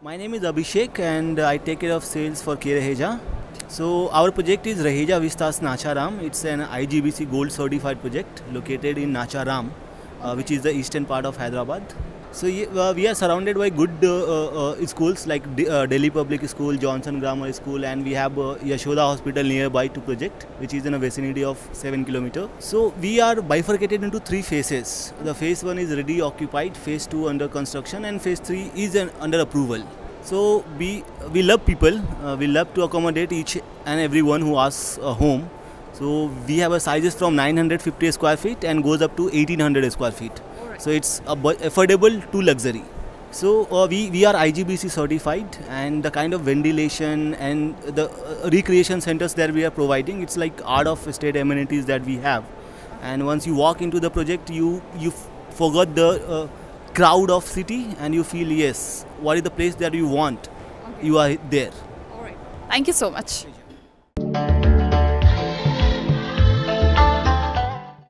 My name is Abhishek and I take care of sales for K Raheja. So our project is Raheja Vistas Nacharam. It's an IGBC Gold certified project located in Nacharam, uh, which is the eastern part of Hyderabad. So uh, we are surrounded by good uh, uh, uh schools like D- uh, Delhi Public School, Johnson Grammar School, and we have Yashoda Hospital nearby to project, which is in a vicinity of seven kilometer. So we are bifurcated into three phases. The phase one is ready occupied, phase two under construction, and phase three is an, under approval. So we we love people. We love to accommodate each and everyone who asks a home. So we have a sizes from 950 square feet and goes up to 1800 square feet. So it's affordable to luxury. So uh, we, we are IGBC certified and the kind of ventilation and the uh, recreation centers that we are providing, it's like art of state amenities that we have. And once you walk into the project, you you forgot the uh, crowd of city and you feel yes, what is the place that you want? You are there. All right. Thank you so much.